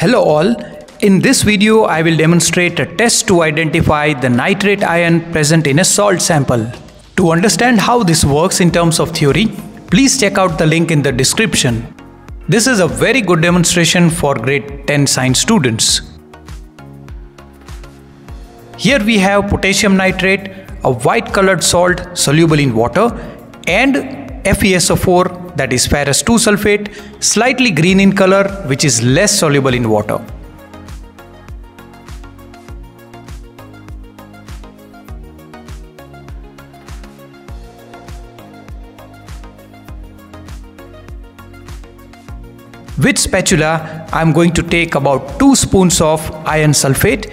Hello all, in this video I will demonstrate a test to identify the nitrate ion present in a salt sample. To understand how this works in terms of theory, please check out the link in the description. This is a very good demonstration for grade 10 science students. Here we have potassium nitrate, a white colored salt soluble in water and FeSO4 that is ferrous 2 sulfate slightly green in color which is less soluble in water. With spatula, I am going to take about 2 spoons of iron sulfate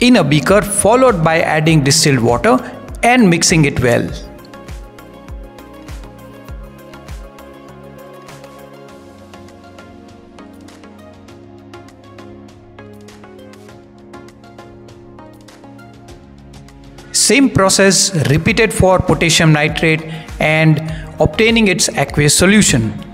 in a beaker followed by adding distilled water and mixing it well. Same process repeated for potassium nitrate and obtaining its aqueous solution.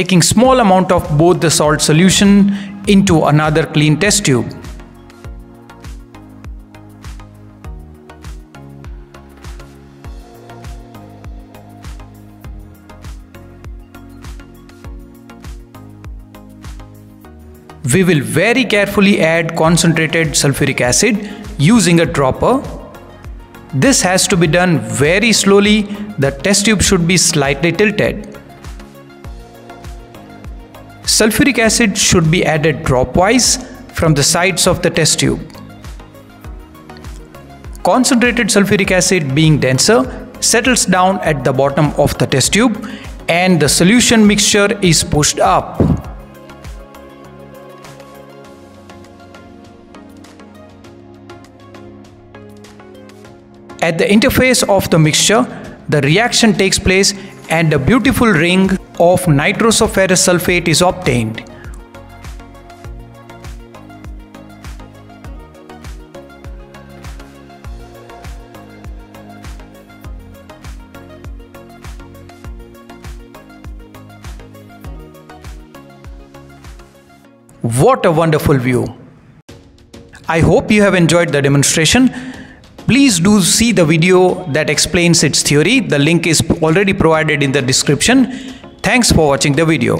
Taking small amount of both the salt solution into another clean test tube. We will very carefully add concentrated sulfuric acid using a dropper. This has to be done very slowly, the test tube should be slightly tilted. Sulfuric acid should be added dropwise from the sides of the test tube. Concentrated sulfuric acid being denser settles down at the bottom of the test tube and the solution mixture is pushed up. At the interface of the mixture, the reaction takes place and a beautiful ring of nitrosoferrous sulfate is obtained. What a wonderful view! I hope you have enjoyed the demonstration. Please do see the video that explains its theory. The link is already provided in the description. Thanks for watching the video.